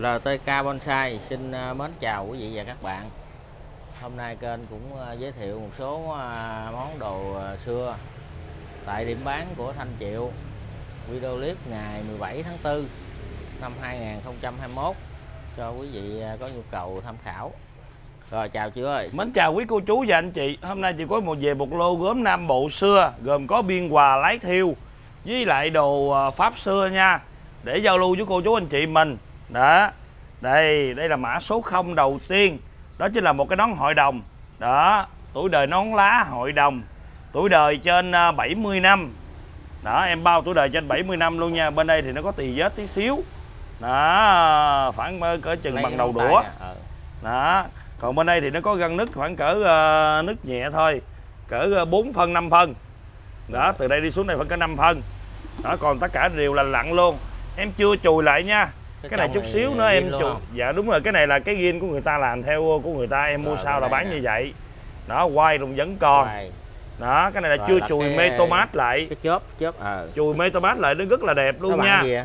LTK Bonsai, xin à, mến chào quý vị và các bạn. Hôm nay kênh cũng à, giới thiệu một số à, món đồ xưa Tại điểm bán của Thanh Triệu. Video clip ngày 17 tháng 4 năm 2021 Cho quý vị có nhu cầu tham khảo. Rồi, chào chị ơi. Mến chào quý cô chú và anh chị. Hôm nay chị có một, về một lô gốm Nam Bộ xưa, Gồm có biên hòa, lái thiêu, Với lại đồ Pháp xưa nha. Để giao lưu với cô chú anh chị mình. Đó. Đây, đây là mã số 0 đầu tiên. Đó chính là một cái nón hội đồng. Đó, tuổi đời nón lá hội đồng. Tuổi đời trên à, 70 năm. Đó, em bao tuổi đời trên 70 năm luôn nha. Bên đây thì nó có tỳ vết tí xíu. Đó, khoảng cỡ chừng Lấy bằng đầu đũa. à. Ờ. đó. Còn bên đây thì nó có gân nứt khoảng cỡ uh, nứt nhẹ thôi. Cỡ uh, 4 phân 5 phân. Đó từ đây đi xuống này khoảng cỡ 5 phân. Đó còn tất cả đều là lặn luôn. Em chưa chùi lại nha cái, này trong chút xíu nữa em không? dạ đúng rồi cái này là cái gin của người ta làm theo của người ta em mua Rồi, sao là bán nè. như vậy. Đó quay cũng vẫn còn. Rồi, đó cái này là Rồi chưa là chùi cái- mê tomat lại. Cái chớp chớp ờ. Chùi mê tomat lại nó rất là đẹp luôn nha. gì vậy?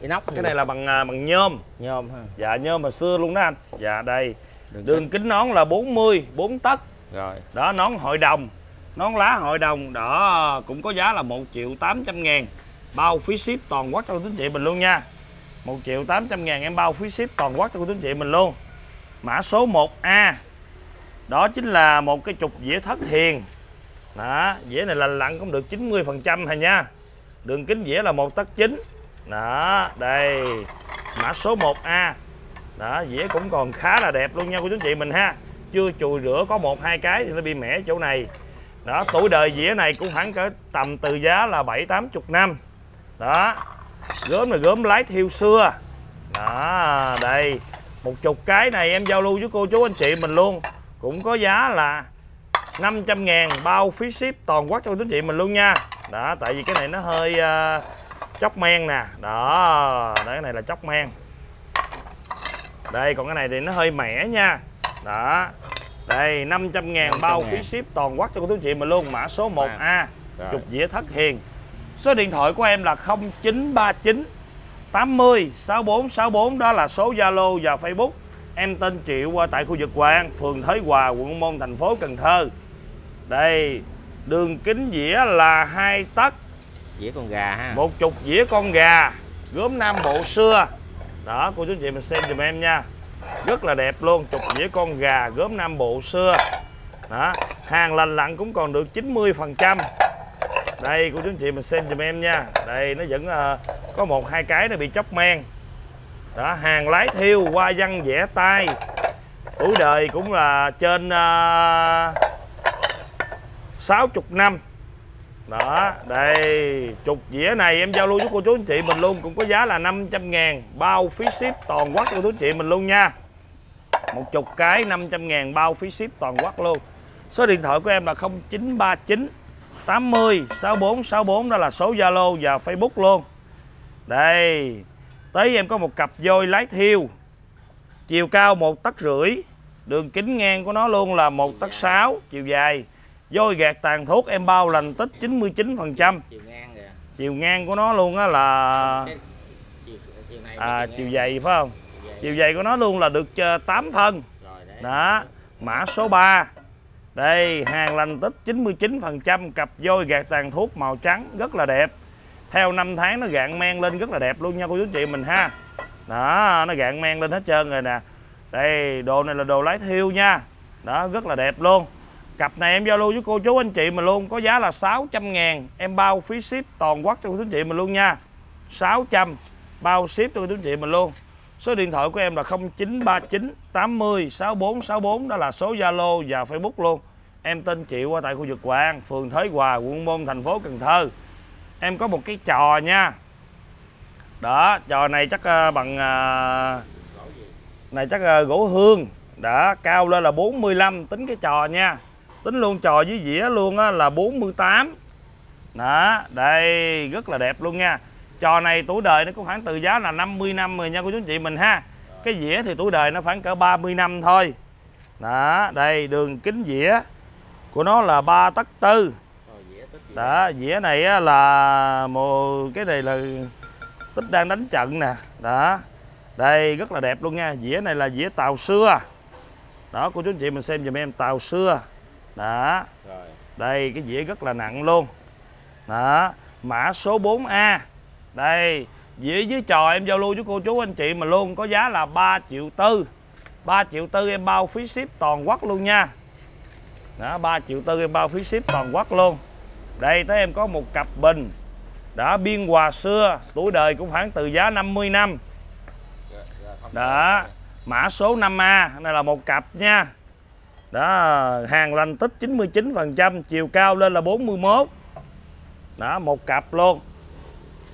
Inox cái này là bằng à, bằng nhôm. Nhôm ha. Dạ nhôm mà xưa luôn đó anh. Dạ đây. Đường đường kính. nón là 40 4 tấc. Rồi. Đó nón hội đồng. Nón lá hội đồng đó cũng có giá là 1 triệu 800 ngàn. Bao phí ship toàn quốc chú anh chị mình luôn nha 1 triệu 800 ngàn em bao phí ship toàn quốc cho cô chú anh chị mình luôn. Mã số 1A đó chính là một cái trục dĩa thất thiền đó, dĩa này là lặn cũng được 90 phần trăm thôi nha. Đường kính dĩa là một tấc chín. Đó, đây, mã số 1A đó, dĩa cũng còn khá là đẹp luôn nha cô chú anh chị mình ha. Chưa chùi rửa có một, hai cái thì nó bị mẻ chỗ này. Đó, tuổi đời dĩa này cũng khoảng cỡ tầm từ giá là bảy, tám chục năm. Đó gốm là gốm lái thiêu xưa. Đó đây. Một chục cái này em giao lưu với cô chú anh chị mình luôn. Cũng có giá là 500 ngàn bao phí ship toàn quốc cho cô chú anh chị mình luôn nha. Đó tại vì cái này nó hơi uh, chóc men nè. Đó đấy cái này là chóc men. Đây còn cái này thì nó hơi mẻ nha. Đó đây 500 ngàn 500 bao ngàn. phí ship toàn quốc cho cô chú anh chị mình luôn. Mã số 1A Rồi. trục dĩa thất hiền số điện thoại của em là 0939 80 6464 đó là số Zalo và Facebook. Em tên Triệu qua tại khu vực An phường Thới Hòa quận Môn thành phố Cần Thơ. Đây đường kính dĩa là hai tấc. Dĩa con gà ha. Một chục dĩa con gà gốm nam bộ xưa. Đó cô chú chị mình xem giùm em nha. Rất là đẹp luôn chục dĩa con gà gốm nam bộ xưa. Đó hàng lành lặn cũng còn được 90 phần trăm đây cô chú anh chị mình xem giùm em nha. Đây nó vẫn uh, có một hai cái nó bị chóc men. Đó hàng lái thiêu hoa văn vẽ tay. Tuổi đời cũng là trên ờ, uh, 60 năm. Đó đây chục dĩa này em giao lưu với cô chú anh chị mình luôn cũng có giá là 500 ngàn. Bao phí ship toàn quốc cô chú anh chị mình luôn nha. Một chục cái 500 ngàn bao phí ship toàn quốc luôn. Số điện thoại của em là 0939 80 64 64 đó là số Zalo và Facebook luôn. Đây tới em có một cặp voi lái thiêu. Chiều cao một tấc rưỡi đường kính ngang của nó luôn là một tấc 6 chiều dài. Voi gạt tàn thuốc em bao lành tích 99 phần trăm. Chiều ngang của nó luôn á là à, chiều dày phải không? Chiều dày. của nó luôn là được ờ, 8 thân đó mã số 3 đây, hàng lành tích 99 phần trăm, cặp vôi gạt tàn thuốc màu trắng, rất là đẹp. Theo năm tháng, nó gạn men lên rất là đẹp luôn nha cô chú anh chị mình ha. Đó, nó gạn men lên hết trơn rồi nè. Đây, đồ này là đồ lái thiêu nha. Đó, rất là đẹp luôn. Cặp này em giao lưu với cô chú anh chị mình luôn, có giá là 600 ngàn. Em bao phí ship toàn quốc cho cô chú anh chị mình luôn nha. 600 bao ship cho cô chú anh chị mình luôn. Số điện thoại của em là 0939 80 6464 đó là số Zalo và Facebook luôn em tên Triệu qua tại khu vực Hòa phường Thới Hòa, quận Môn, thành phố Cần Thơ. Em có một cái trò nha. Đó, trò này chắc ờ, bằng ờ, này chắc ờ, gỗ hương. Đã cao lên là 45 tính cái trò nha. Tính luôn trò với dĩa luôn á là 48 đó, đây, rất là đẹp luôn nha. Trò này tuổi đời nó cũng khoảng từ giá là 50 năm rồi nha cô chú chị mình ha. Cái dĩa thì tuổi đời nó khoảng cỡ 30 năm thôi. Đó, đây, đường kính dĩa của nó là 3 tấc tư. Tích dĩa. đó dĩa này là một cái này là tích đang đánh trận nè. Đó đây rất là đẹp luôn nha. Dĩa này là dĩa tàu xưa. Đó cô chú anh chị mình xem giùm em tàu xưa. Đó rồi. đây cái dĩa rất là nặng luôn. Đó mã số 4A đây dĩa dưới trò em giao lưu với cô chú anh chị mà luôn có giá là 3 triệu tư. 3 triệu tư em bao phí ship toàn quốc luôn nha đó 3 triệu tư em bao phí ship toàn quốc luôn. Đây, tới em có một cặp bình đã biên hòa xưa, tuổi đời cũng khoảng từ giá 50 năm. Đó, mã số 5A này là một cặp nha. Đó, hàng lành tích 99% chiều cao lên là 41 đó, một cặp luôn.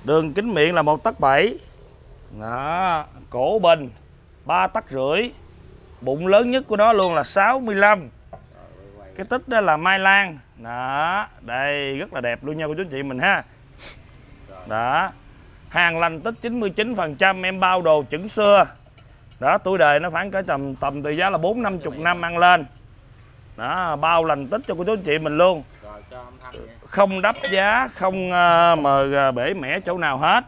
Đường kính miệng là một tấc 7 đó, cổ bình 3 tấc rưỡi. Bụng lớn nhất của nó luôn là 65 cái tích đó là mai lan. Đó đây rất là đẹp luôn nha cô chú anh chị mình ha. Đó hàng lành tích 99% em bao đồ chuẩn xưa. Đó tuổi đời nó khoảng cả tầm tầm từ giá là bốn năm chục năm ăn lên. Đó bao lành tích cho cô chú anh chị mình luôn. Không đắp giá không ờ, mờ bể mẻ chỗ nào hết.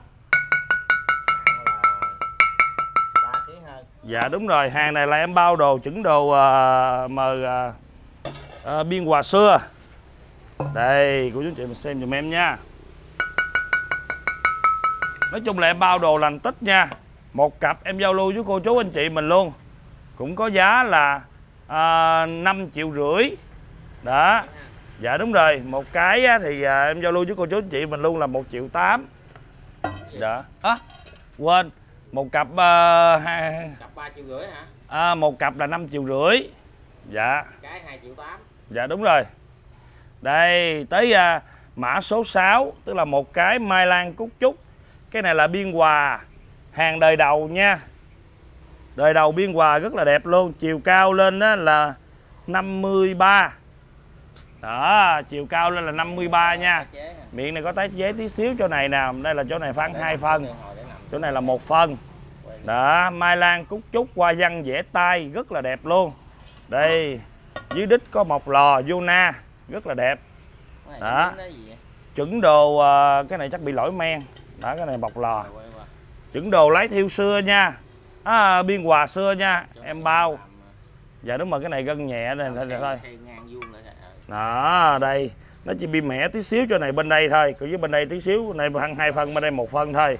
Dạ đúng rồi hàng này là em bao đồ chuẩn đồ ờ, mờ ờ, biên hòa xưa. Đây cô chú chị mình xem giùm em nha. Nói chung là em bao đồ lành tích nha. Một cặp em giao lưu với cô chú anh chị mình luôn. Cũng có giá là à, 5 triệu rưỡi. Đó. Dạ đúng rồi. Một cái á, thì à, em giao lưu với cô chú anh chị mình luôn là một triệu tám. Dạ. Á quên. Một cặp à, hai, cặp ba triệu rưỡi hả? À, một cặp là 5 triệu rưỡi. Dạ. Cái hai triệu tám dạ đúng rồi. Đây tới à, mã số 6 tức là một cái mai lan cúc trúc. Cái này là biên hòa hàng đời đầu nha. Đời đầu biên hòa rất là đẹp luôn. Chiều cao lên đó là 53 đó chiều cao lên là 53 nha. Miệng này có tái chế tí xíu chỗ này nè. Đây là chỗ này phán Để hai phân. chỗ này là một phân. Đó mai lan cúc trúc hoa văn vẽ tay rất là đẹp luôn. Đây dưới đít có một lò vô na rất là đẹp. Đó. chuẩn đồ ờ, cái này chắc bị lỗi men. Đó cái này bọc lò. Chuẩn đồ lái thiêu xưa nha. À, biên hòa xưa nha. Cho em bao. dạ đúng rồi cái này gân nhẹ này thôi đó đây. Nó chỉ bị mẻ tí xíu chỗ này bên đây thôi. Còn với bên đây tí xíu này phân hai phân bên đây một phân thôi.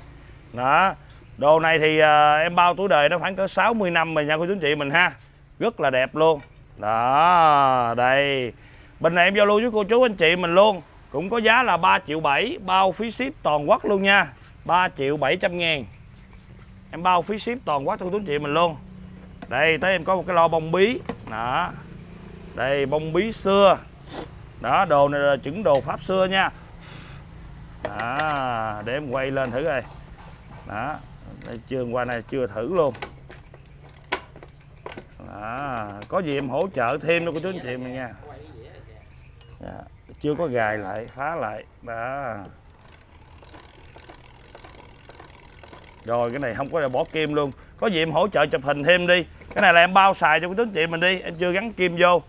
Đó. Đồ này thì ờ, em bao tuổi đời nó khoảng cỡ 60 năm rồi nha cô chú anh chị mình ha. Rất là đẹp luôn đó, đây. Bên này em giao lưu với cô chú anh chị mình luôn. Cũng có giá là 3 triệu 7 bao phí ship toàn quốc luôn nha. 3 triệu 700 ngàn. Em bao phí ship toàn quốc cho cô chú chị mình luôn. Đây, tới em có một cái lo bông bí. Đó. Đây, bông bí xưa. Đó, đồ này là chuẩn đồ pháp xưa nha. Đó, để em quay lên thử coi. Đó, đây chưa qua này, chưa thử luôn. À, có gì em hỗ trợ thêm cho cô chú anh chị mình nha. Dạ, chưa có gài lại phá lại đó rồi cái này không có là bỏ kim luôn. Có gì em hỗ trợ chụp hình thêm đi. Cái này là em bao xài cho cô chú anh chị mình đi em chưa gắn kim vô.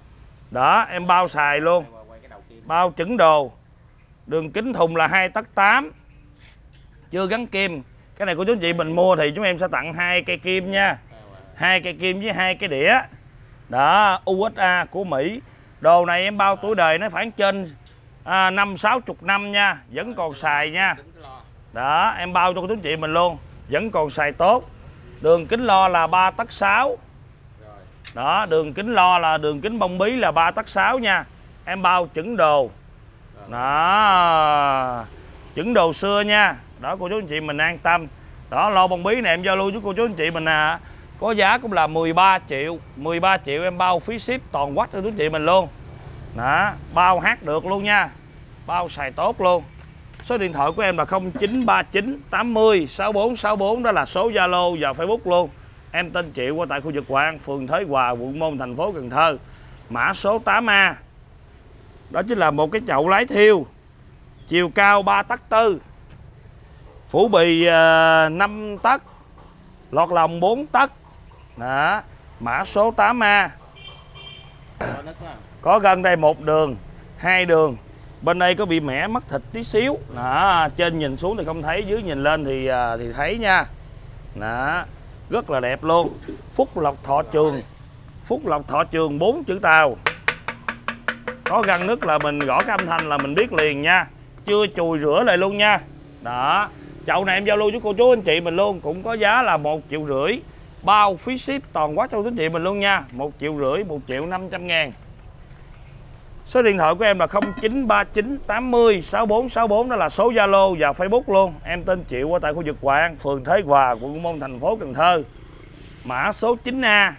Đó em bao xài luôn. Bao chuẩn đồ. Đường kính thùng là hai tấc tám, chưa gắn kim. Cái này của chú anh chị mình mua thì chúng em sẽ tặng hai cây kim nha hai cây kim với hai cái đĩa. Đó USA của Mỹ. Đồ này em bao tuổi đời nó khoảng trên à, năm, sáu chục năm nha. Vẫn còn xài nha. Đó, em bao cho cô chú anh chị mình luôn. Vẫn còn xài tốt. Đường kính lo là 3 tấc 6 đó, đường kính lo là đường kính bông bí là 3 tấc 6 nha. Em bao chuẩn đồ. Đó. Chuẩn đồ xưa nha. Đó, cô chú anh chị mình an tâm. Đó, lo bông bí này em giao lưu với cô chú anh chị mình à có giá cũng là 13 triệu 13 triệu em bao phí ship toàn quách cho quý chị mình luôn. Đó bao hát được luôn nha. Bao xài tốt luôn. Số điện thoại của em là 0939 80 64 đó là số Zalo và Facebook luôn. Em tên Triệu, qua tại khu vực Hoàng phường Thới Hòa, quận Môn, thành phố Cần Thơ. Mã số 8A đó chính là một cái chậu lái thiêu. Chiều cao 3 tấc tư. Phủ bì ờ, 5 tấc. Lọt lòng 4 tấc đó, mã số 8A Có gần gân đây một đường, hai đường. Bên đây có bị mẻ mất thịt tí xíu. Đó, trên nhìn xuống thì không thấy, dưới nhìn lên thì à, thì thấy nha. Đó, rất là đẹp luôn. Phúc lộc thọ trường. Phúc lộc thọ trường bốn chữ tàu. Có găng nứt là mình gõ cái âm thanh là mình biết liền nha. Chưa chùi rửa lại luôn nha. Đó, chậu này em giao lưu với cô chú anh chị mình luôn. Cũng có giá là một triệu rưỡi bao phí ship toàn quá cho tín chị mình luôn nha một triệu rưỡi một triệu năm trăm ngàn Số điện thoại của em là 0939 80 6464 đó là số Zalo và Facebook luôn. Em tên Triệu ở tại khu vực Hòa phường Thế Hòa, quận Môn, thành phố Cần Thơ. Mã số 9A,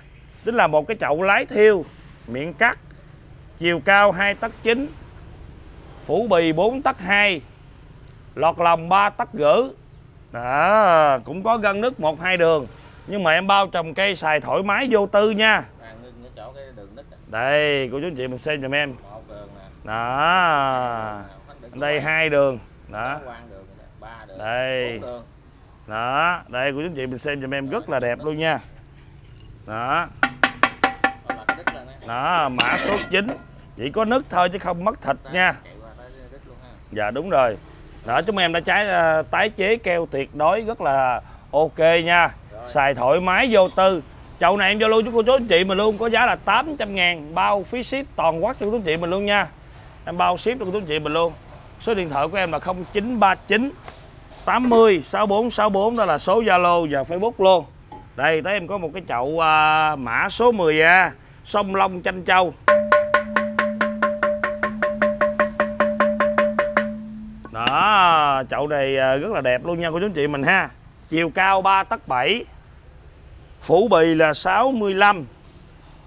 tức là một cái chậu lái thiêu, miệng cắt, chiều cao 2 tấc 9, phủ bì 4 tấc 2, lọt lòng 3 tấc gữ Đó, cũng có gân nước một hai đường. Nhưng mà em bao trồng cây xài thoải mái vô tư nha. Đây, cô chú anh chị mình xem giùm em. Đó. Đây hai đường. Đó. Đây. Đó, đây cô chú anh chị mình xem giùm em rất là đẹp luôn nha. Đó, đó, mã số 9. Chỉ có nứt thôi chứ không mất thịt nha. Dạ đúng rồi. Đó chúng em đã trái ờ, tái chế keo tuyệt đối rất là ok nha. Xài thoải mái vô tư. Chậu này em giao lưu với cô chú anh chị mình luôn có giá là 800 ngàn bao phí ship toàn quốc cho cô chú anh chị mình luôn nha. Em bao ship cho cô chú anh chị mình luôn. Số điện thoại của em là 0939 80 6464 đó là số Zalo và Facebook luôn. Đây tới em có một cái chậu uh, mã số 10A à, sông Long Chanh Châu. Đó, chậu này à, rất là đẹp luôn nha cô chú anh chị mình ha. Chiều cao 3 tấc 7. Phủ bì là 65.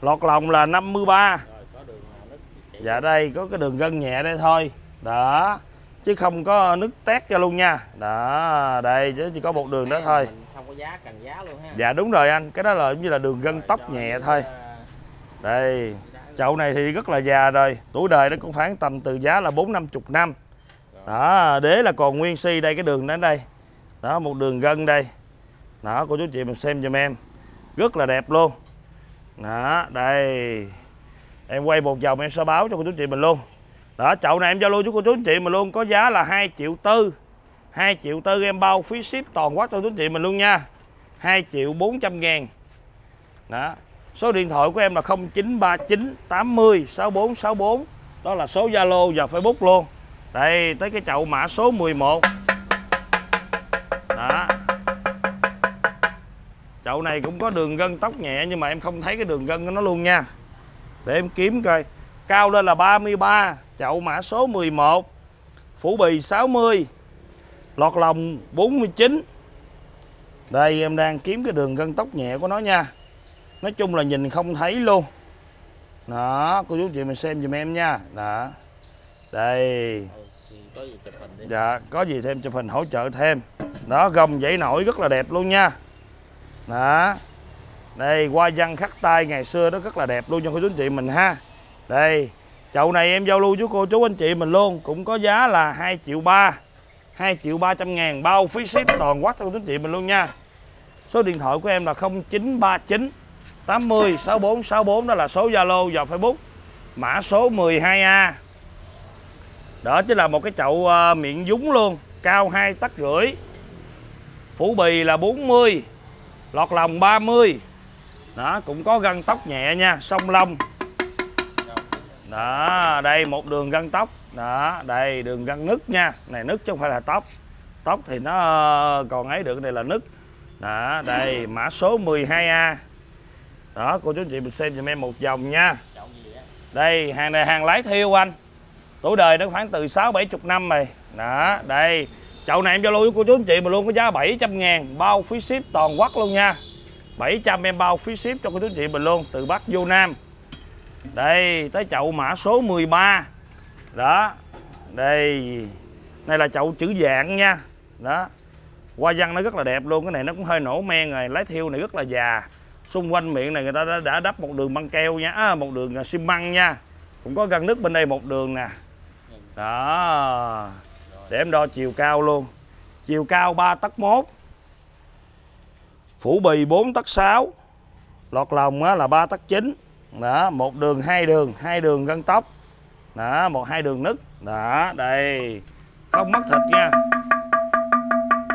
Lọt lòng là 53. rồi có đường nào nứt thì chạy Dạ đây có cái đường gân nhẹ đây thôi. Đó. Chứ không có nước tét cho luôn nha. Đó, đây chứ chỉ có một đường đó thôi. không có giá cần giá luôn ha Dạ đúng rồi anh, cái đó là giống như là đường gân tóc nhẹ thôi. à, Đây, chậu này thì rất là già rồi. Tuổi đời nó cũng khoảng tầm từ giá là 4 50 năm. Đó, đế là còn nguyên si đây cái đường đến đây. Đó, một đường gân đây. Đó, cô chú chị mình xem giùm em. Rất là đẹp luôn. Đó, đây. Em quay một vòng em sẽ báo cho cô chú chị mình luôn. Đó, chậu này em giao lưu cho cô chú chị mình luôn có giá là 2 triệu tư. 2 triệu tư em bao phí ship toàn quốc cho cô chú chị mình luôn nha. 2 triệu 400 ngàn. Đó. Số điện thoại của em là 0939 80 6464. Đó là số Zalo và Facebook luôn. Đây, tới cái chậu mã số 11. Chậu này cũng có đường gân tóc nhẹ nhưng mà em không thấy cái đường gân của nó luôn nha. Để em kiếm coi. Cao lên là 33, chậu mã số 11. Phủ bì 60. Lọt lòng 49. Đây em đang kiếm cái đường gân tóc nhẹ của nó nha. Nói chung là nhìn không thấy luôn. Đó, cô chú chị mình xem giùm em nha. Đó. Đây. Dạ, có gì thêm chụp hình hỗ trợ thêm. Đó, gồng dãy nổi rất là đẹp luôn nha. Đó. Đây, hoa văn khắc tay ngày xưa nó rất là đẹp luôn cho cô chú anh chị mình ha. Đây, chậu này em giao lưu với cô chú anh chị mình luôn. Cũng có giá là 2 triệu ba 2 triệu 300 ngàn bao phí ship toàn quốc cho cô chú anh chị mình luôn nha. Số điện thoại của em là 0939 80 64 64 đó là số Zalo và Facebook. Mã số 12A. Đó chính là một cái chậu uh, miệng dúng luôn, cao 2 tắc rưỡi. Phủ bì là 40, lọt lòng 30. Đó, cũng có gân tóc nhẹ nha, song lông. Đó, đây một đường gân tóc. Đó, đây đường gân nứt nha. Này nứt chứ không phải là tóc. Tóc thì nó còn ấy được, này là nứt. Đó, đây mã số 12A. Đó, cô chú anh chị mình xem giùm em một vòng nha. Đây, hàng này hàng lái thiêu anh. Tuổi đời nó khoảng từ 6 70 năm rồi. Đó, đây. Chậu này em giao lưu với cô chú anh chị mà luôn có giá 700 ngàn bao phí ship toàn quốc luôn nha. 700 em bao phí ship cho cô chú anh chị mình luôn từ Bắc vô Nam. Đây, tới chậu mã số 13. Đó. Đây. Này là chậu chữ dạng nha. Đó. Hoa văn nó rất là đẹp luôn, cái này nó cũng hơi nổ men rồi, lái thiêu này rất là già. Xung quanh miệng này người ta đã, đã đắp một đường băng keo nha, à, một đường xi măng nha. Cũng có găng nước bên đây một đường nè. Đó. Để em đo chiều cao luôn. Chiều cao 3 tấc 1. Phủ bì 4 tấc 6. Lọt lòng á, là 3 tấc 9. Đó, một đường hai đường, hai đường gân tóc. Đó, một hai đường nứt. Đó, đây. Không mất thịt nha.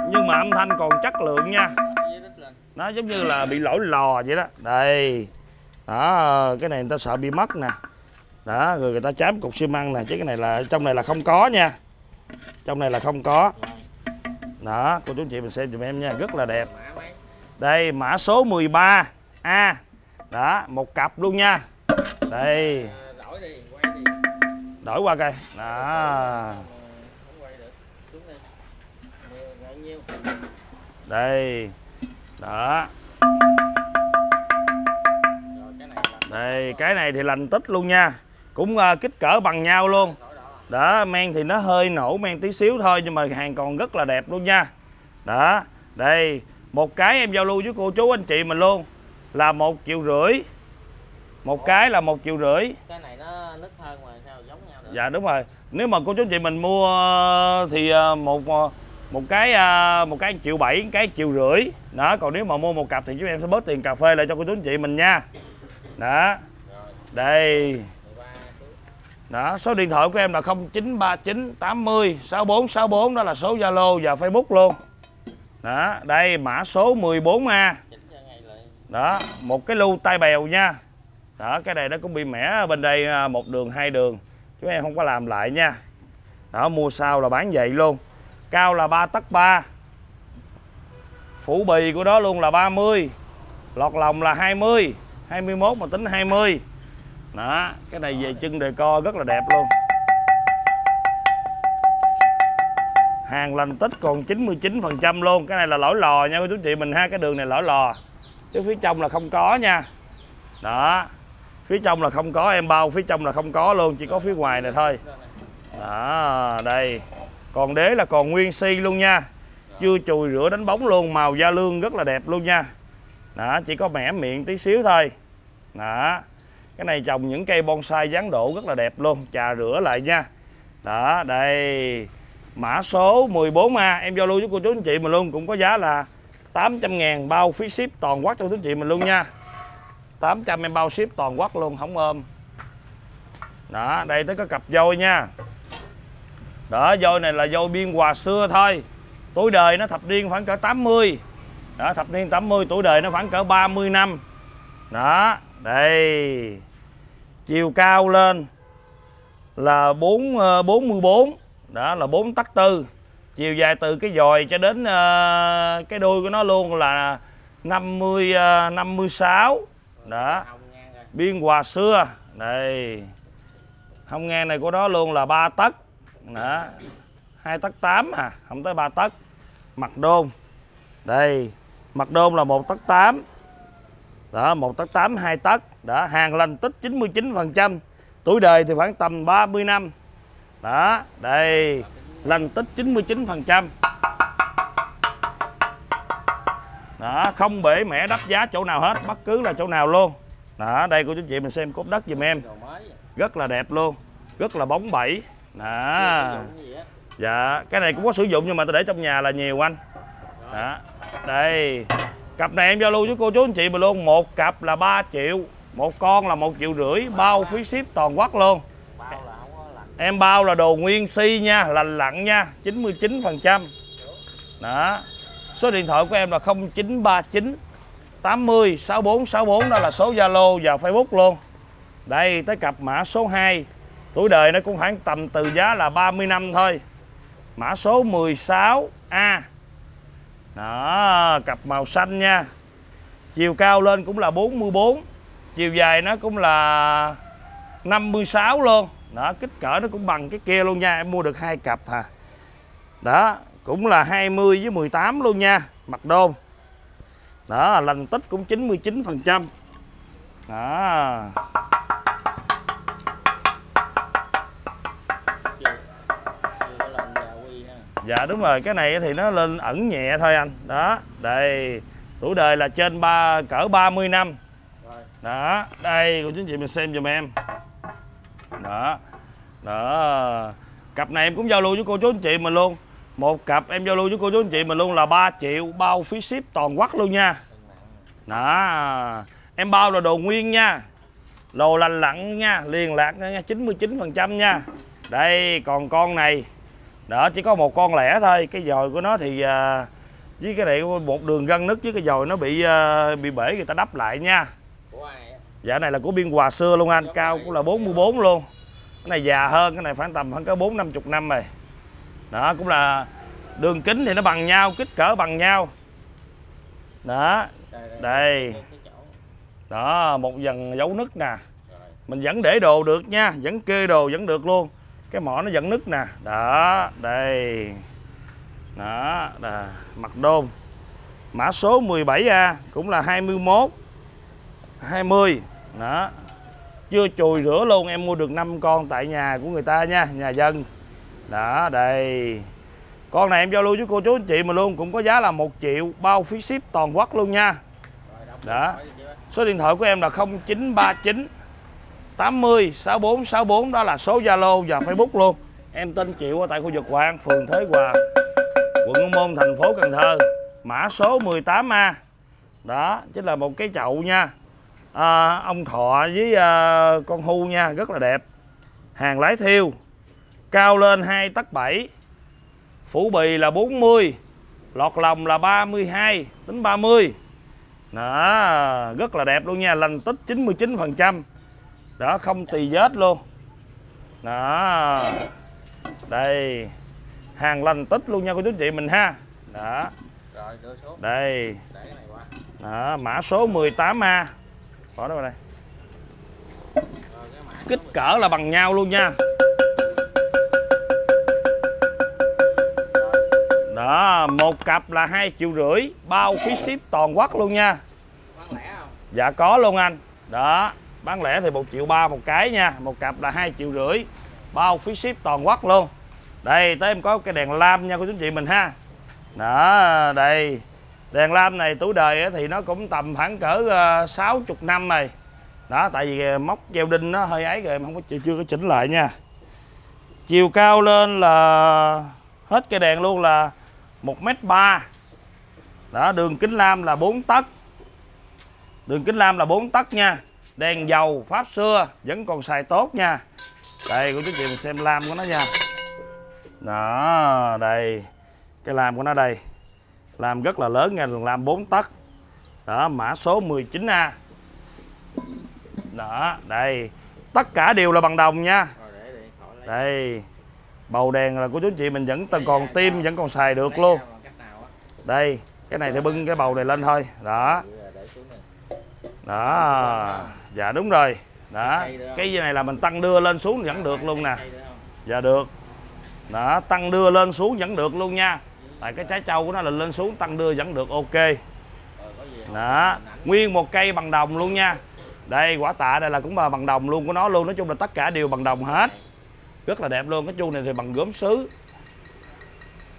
Nhưng mà âm thanh còn chất lượng nha. Nó giống như là bị lỗi lò vậy đó đây đó cái này người ta sợ bị mất nè đó rồi người ta chám cục xi măng nè chứ cái này là trong này là không có nha trong này là không có. Đó cô chú chị mình xem giùm em nha rất là đẹp. Đây mã số 13 A. Đó một cặp luôn nha. Đây. Đổi qua coi. Đó. Đây. Đó. Đây cái này thì lành tích luôn nha. Cũng uh, kích cỡ bằng nhau luôn đó men thì nó hơi nổ men tí xíu thôi nhưng mà hàng còn rất là đẹp luôn nha. Đó đây một cái em giao lưu với cô chú anh chị mình luôn là một triệu rưỡi. Một cái là một triệu rưỡi. Cái này nó nứt hơn mà sao giống nhau được? Dạ đúng rồi. Nếu mà cô chú anh chị mình mua thì à, một một cái à, một cái triệu bảy cái triệu rưỡi. Đó còn nếu mà mua một cặp thì chúng em sẽ bớt tiền cà phê lại cho cô chú anh chị mình nha. Đó. Rồi. Đây. 13 xuống đó, số điện thoại của em là 0939 80 64 64 đó là số Zalo và Facebook luôn. Đó, đây, mã số 14A đó, một cái lưu tay bèo nha. Đó, cái này nó cũng bị mẻ bên đây à, một đường, hai đường. Chúng em không có làm lại nha. Đó, mua sao là bán vậy luôn. Cao là 3 tấc 3 phủ bì của đó luôn là 30 lọt lòng là 20 21 mà tính 20 đó cái này về chân đề co rất là đẹp luôn. Hàng lành tích còn 99% luôn. Cái này là lỗi lò nha cô chú chị mình ha cái đường này lỗi lò. Chứ phía trong là không có nha. Đó phía trong là không có em bao phía trong là không có luôn chỉ có phía ngoài này thôi. Đó đây. Còn đế là còn nguyên si luôn nha. Chưa chùi rửa đánh bóng luôn màu da lương rất là đẹp luôn nha. Đó chỉ có mẻ miệng tí xíu thôi. Đó cái này trồng những cây bonsai dáng độ rất là đẹp luôn. Trà rửa lại nha. Đó, đây. Mã số 14A em giao lưu với cô chú anh chị mình luôn. Cũng có giá là 800 ngàn. Bao phí ship toàn quốc cho chú anh chị mình luôn nha. 800 em bao ship toàn quốc luôn, không ôm. Đó, đây tới có cặp dôi nha. Đó dôi này là dôi biên hòa xưa thôi. Tuổi đời nó thập niên khoảng cỡ 80 đó, thập niên 80 tuổi đời nó khoảng cỡ 30 năm. Đó, đây chiều cao lên là 4 44 ờ, đó là 4 tắc tư. Chiều dài từ cái dòi cho đến uh, cái đuôi của nó luôn là 50 uh, 56 đó. Biên hòa xưa đây. Hông ngang này của nó luôn là 3 tấc đó. Hai tấc 8 à không tới 3 tấc. Mặt đôn đây. Mặt đôn là một tấc 8 đó, một tấc tám, hai tấc. Đó, hàng lành tích 99 phần trăm. Tuổi đời thì khoảng tầm 30 năm. Đó, đây, lành tích 99 phần trăm. Đó, không bể mẻ đắp giá chỗ nào hết, bất cứ là chỗ nào luôn. Đó, đây cô chú chị mình xem cốt đất giùm em. Rất là đẹp luôn, rất là bóng bẩy. Đó. Dạ cái này cũng có sử dụng nhưng mà tôi để trong nhà là nhiều anh. Đó, đây cặp này em giao lưu với cô chú anh chị mình luôn. Một cặp là 3 triệu, một con là một triệu rưỡi. Bao phí ship toàn quốc luôn. Em bao là đồ nguyên si nha, lành lặn nha 99 phần trăm. Đó. Số điện thoại của em là 0939 80 64 64 đó là số Zalo và Facebook luôn. Đây, tới cặp mã số 2 tuổi đời nó cũng khoảng tầm từ giá là 30 năm thôi. Mã số 16A đó, cặp màu xanh nha. Chiều cao lên cũng là 44 chiều dài nó cũng là 56 luôn. Đó, kích cỡ nó cũng bằng cái kia luôn nha, em mua được hai cặp hà đó, cũng là 20 với 18 luôn nha mặt đôn. Đó, lành tích cũng 99 phần trăm. Đó. Dạ đúng rồi. Cái này thì nó lên ẩn nhẹ thôi anh. Đó. Đây. Tuổi đời là trên ba, cỡ 30 năm. Đó. Đây, cô chú anh chị mình xem giùm em. Đó. Đó. Cặp này em cũng giao lưu với cô chú anh chị mình luôn. Một cặp em giao lưu với cô chú anh chị mình luôn là 3 triệu bao phí ship toàn quốc luôn nha. Đó. Em bao là đồ nguyên nha. Đồ lành lặn nha. Liền lạc nha 99 phần trăm nha. Đây, còn con này đó chỉ có một con lẻ thôi. Cái dòi của nó thì à, với cái này một đường gân nứt với cái dồi nó bị à, bị bể người ta đắp lại nha. Dạ này là của biên hòa xưa luôn anh. Cao cũng là 44 luôn. Cái này già hơn cái này khoảng tầm khoảng có bốn năm chục năm rồi. Đó cũng là đường kính thì nó bằng nhau kích cỡ bằng nhau. Đó đây, đó một dần dấu nứt nè. Mình vẫn để đồ được nha vẫn kê đồ vẫn được luôn cái mỏ nó vẫn nứt nè. Đó, đây. Đó, là mặt đôn. Mã số 17A cũng là 21 20 đó. Chưa chùi rửa luôn, em mua được 5 con tại nhà của người ta nha, nhà dân. Đó, đây. Con này em giao lưu với cô chú anh chị mà luôn, cũng có giá là 1 triệu, bao phí ship toàn quốc luôn nha. Đó. Số điện thoại của em là 0939 80 64 64 đó là số Zalo và Facebook luôn. Em tên Triệu ở tại khu vực Hoàng phường Thế Hòa, quận Hóc Môn, thành phố Cần Thơ. Mã số 18A. Đó, chính là một cái chậu nha. À, ông thọ với à, con hu nha, rất là đẹp. Hàng lái thiêu. Cao lên 2 tấc 7. Phủ bì là 40. Lọt lòng là 32, tính 30. Đó, rất là đẹp luôn nha, lành tích 99 phần trăm đó, không tì vết luôn. Đó. Đây. Hàng lành tích luôn nha cô chú chị mình ha. Đó, đây. Đó, mã số 18A. Bỏ đó vào đây. Kích cỡ là bằng nhau luôn nha. Đó, một cặp là hai triệu rưỡi, bao phí ship toàn quốc luôn nha. Dạ có luôn anh. Đó, bán lẻ thì một triệu ba một cái nha, một cặp là hai triệu rưỡi. Bao phí ship toàn quốc luôn. Đây, tới em có cái đèn lam nha cô chú chị mình ha. Đó, đây. Đèn lam này tuổi đời thì nó cũng tầm khoảng cỡ ờ, 60 năm rồi. Đó, tại vì ờ, móc treo đinh nó hơi ấy rồi, em không có chưa chưa có chỉnh lại nha. Chiều cao lên là hết cây đèn luôn là một m ba Đó, đường kính lam là 4 tấc. Đường kính lam là 4 tấc nha. Đèn dầu pháp xưa vẫn còn xài tốt nha. Đây cô chú chị mình xem lam của nó nha. Đó, đây. Cái lam của nó đây. Lam rất là lớn nha, đường lam 4 tấc. Đó, mã số 19A. Đó, đây. Tất cả đều là bằng đồng nha. Đây. Bầu đèn là cô chú chị mình vẫn còn tim vẫn còn xài được luôn. Đây, cái này thì bưng cái bầu này lên thôi. Đó. Đó dạ đúng rồi. Đó. Cây cái này là mình tăng đưa lên xuống vẫn được luôn nè. Cây dạ được. Đó tăng đưa lên xuống vẫn được luôn nha. Tại cái trái trâu của nó là lên xuống tăng đưa vẫn được ok. Gì không? đó. Nguyên một cây bằng đồng luôn nha. Đây quả tạ đây là cũng là bằng đồng luôn của nó luôn. Nói chung là tất cả đều bằng đồng hết. Rất là đẹp luôn. Cái chuông này thì bằng gốm sứ.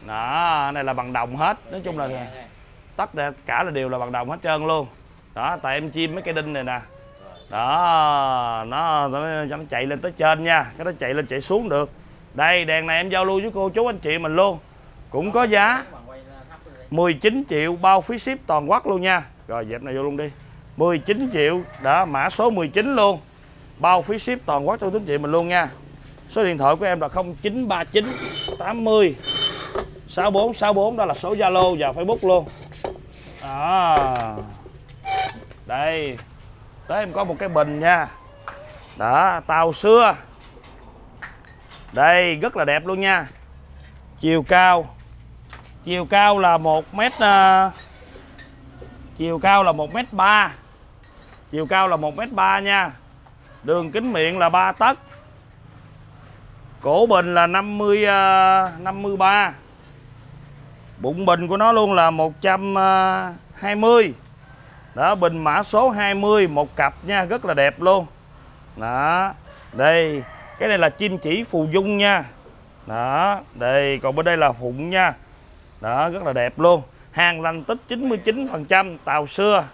Đó này là bằng đồng hết. Nói chung là tất cả là đều là bằng đồng hết trơn luôn. Đó tại em chim mấy cái đinh này nè đó nó, nó nó chạy lên tới trên nha cái nó chạy lên chạy xuống được. Đây đèn này em giao lưu với cô chú anh chị mình luôn. Cũng có giá 19 triệu bao phí ship toàn quốc luôn nha. Rồi dẹp này vô luôn đi. 19 triệu đó mã số 19 luôn. Bao phí ship toàn quốc cho quý anh chị mình luôn nha. Số điện thoại của em là 0939 80 6464 đó là số Zalo và Facebook luôn. Đó. Đây tới em có một cái bình nha. Đó tàu xưa. Đây rất là đẹp luôn nha. Chiều cao. Chiều cao là 1 mét uh, chiều cao là 1 mét 3 chiều cao là 1 mét 3 nha. Đường kính miệng là 3 tấc. Cổ bình là 50 uh, 53 bụng bình của nó luôn là 120 đó bình mã số 20 một cặp nha rất là đẹp luôn. Đó đây cái này là chim chỉ phù dung nha. Đó đây còn bên đây là phụng nha. Đó rất là đẹp luôn. Hàng lành tích 99% tàu xưa.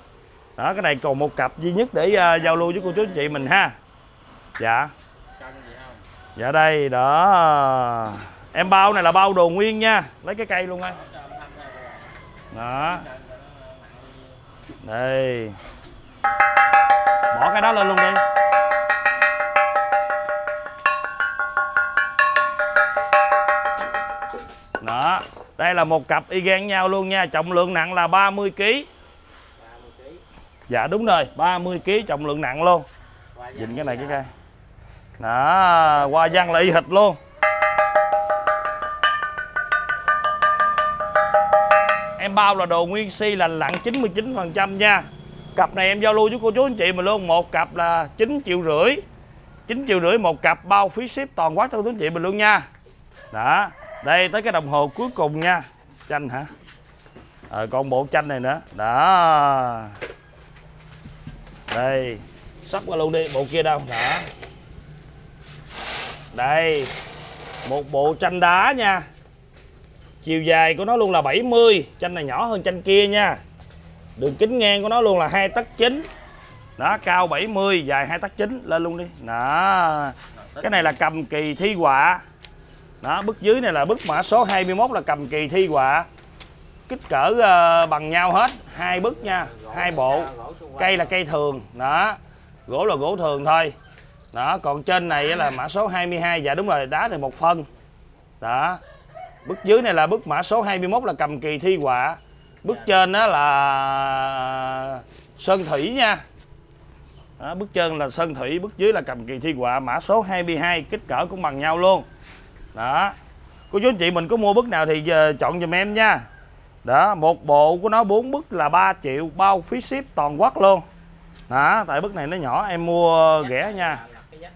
Đó cái này còn một cặp duy nhất để uh, giao lưu với cô chú anh chị mình ha. Dạ. Dạ đây đó. Em bao này là bao đồ nguyên nha. Lấy cái cây luôn anh. Đó Cân cho nó nặng đi đây. Bỏ cái đó lên luôn đi. Đó, đây là một cặp y gan nhau luôn nha, trọng lượng nặng là 30 kg 30 kg dạ đúng rồi 30 kg trọng lượng nặng luôn. Nhìn cái này cái cây đó, qua văn là y thịt luôn. Em bao là đồ nguyên si lành lặn 99% nha. Cặp này em giao lưu với cô chú anh chị mình luôn. Một cặp là 9 triệu rưỡi. 9 triệu rưỡi một cặp, bao phí ship toàn quốc cho cô chú anh chị mình luôn nha. Đó, đây tới cái đồng hồ cuối cùng nha. Chanh hả? Ờ còn bộ chanh này nữa. Đó. Đây. Sắp qua luôn đi, bộ kia đâu? Đó. Đây. Một bộ tranh đá nha chiều dài của nó luôn là 70 tranh này nhỏ hơn tranh kia nha. Đường kính ngang của nó luôn là hai tấc chín. Đó cao 70 dài hai tấc chín lên luôn đi. Đó cái này là cầm kỳ thi họa. Đó bức dưới này là bức mã số 21 là cầm kỳ thi họa. Kích cỡ uh, bằng nhau hết hai bức nha hai bộ. Cây là cây thường đó gỗ là gỗ thường thôi. Đó còn trên này là mã số 22 dạ đúng rồi đá này một phân. Đó bức dưới này là bức mã số 21 là cầm kỳ thi họa bức trên đó là sơn thủy nha. Đó, bức trên là sơn thủy bức dưới là cầm kỳ thi họa mã số 22 kích cỡ cũng bằng nhau luôn. Đó. Cô chú anh chị mình có mua bức nào thì giờ chọn giùm em nha. Đó một bộ của nó bốn bức là 3 triệu bao phí ship toàn quốc luôn. Đó tại bức này nó nhỏ em mua rẻ nha.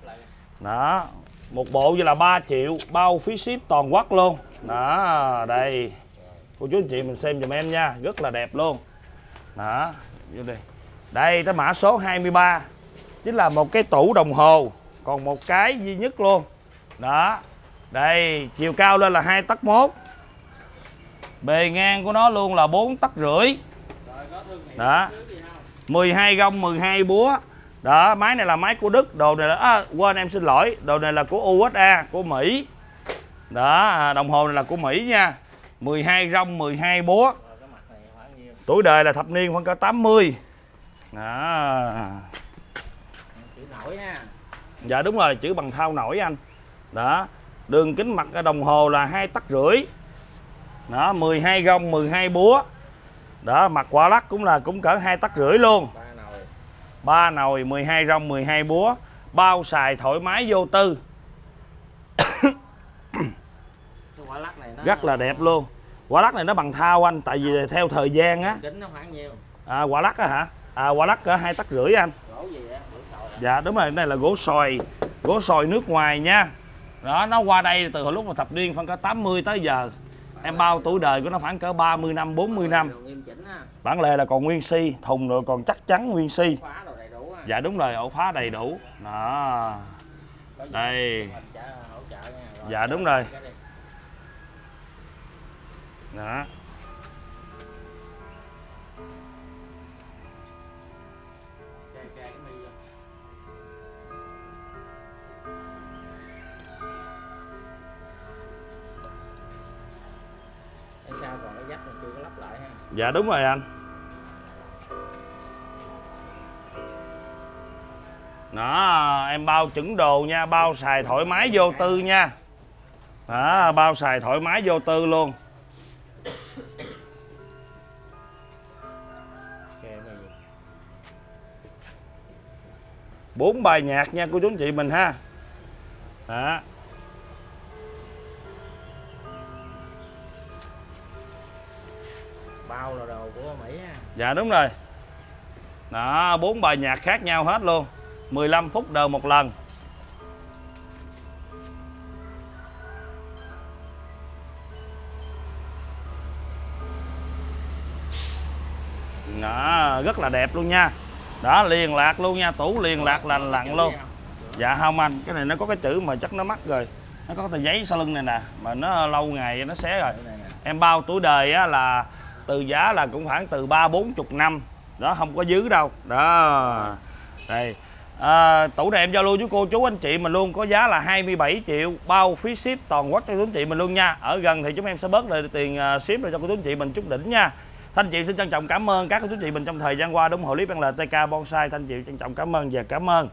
Lại. đó một bộ vậy là 3 triệu bao phí ship toàn quốc luôn đó đây. Cô chú anh chị mình xem giùm em nha rất là đẹp luôn. Đó vô đây. Đây tới mã số 23 chính là một cái tủ đồng hồ còn một cái duy nhất luôn. Đó đây chiều cao lên là hai tấc mốt. Bề ngang của nó luôn là bốn tấc rưỡi. Đó. 12 gông 12 búa. Đó máy này là máy của Đức đồ này là à, quên em xin lỗi đồ này là của USA của Mỹ đó à, đồng hồ này là của Mỹ nha. 12 rong 12 búa. Rồi nhiêu? tuổi đời là thập niên khoảng cỡ 80 đó. Chữ nổi nha dạ đúng rồi, chữ bằng thao nổi anh. Đó, đường kính mặt đồng hồ là hai tắc rưỡi. Đó 12 rong 12 búa. Đó, mặt quả lắc cũng là, cũng cỡ hai tắc rưỡi luôn. Ba nồi. ba nồi 12 rong 12 búa. Bao xài thoải mái vô tư Cái quả lắc này nó rất là đẹp luôn. Quả lắc này nó bằng thao anh tại vì theo thời gian á. À, quả lắc á hả? À, quả lắc hai tấc rưỡi anh. Gỗ gì á? Gỗ sồi à? dạ đúng rồi cái này là gỗ sòi gỗ sòi nước ngoài nha. Đó nó qua đây từ hồi lúc mà thập niên khoảng cỡ 80 tới giờ. Em bao tuổi đời của nó khoảng cỡ 30 năm 40 năm. Bản lề là còn nguyên si thùng rồi còn chắc chắn nguyên si. Dạ đúng rồi ổ khóa đầy đủ. Đó. Đây. Dạ, đúng rồi. Ha. dạ đúng rồi anh. Đó em bao chuẩn đồ nha bao xài thoải mái vô tư nha. Đó bao xài thoải mái vô tư luôn bốn bài nhạc nha cô chú anh chị mình ha. Đó. Bao là đồ của Mỹ ha. dạ đúng rồi. Đó bốn bài nhạc khác nhau hết luôn. 15 phút đời một lần. Đó rất là đẹp luôn nha đó liền lạc luôn nha tủ liền lạc lành lặn luôn. Dạ không anh cái này nó có cái chữ mà chắc nó mắc rồi. Nó có tờ giấy sau lưng này nè mà nó lâu ngày nó xé rồi. Em bao tuổi đời á là từ giá là cũng khoảng từ ba bốn chục năm. Đó không có dứ đâu. Đó. Đây. À, tủ này em giao lưu với cô chú anh chị mình luôn có giá là 27 triệu bao phí ship toàn quốc cho quý chú anh chị mình luôn nha. Ở gần thì chúng em sẽ bớt lại tiền à, ship rồi cho cô chú anh chị mình chút đỉnh nha. Thanh Chị xin trân trọng cảm ơn các cô chú chị mình trong thời gian qua đúng hội clip ăn lời TK Bonsai. Thanh Chị trân trọng cảm ơn và cảm ơn.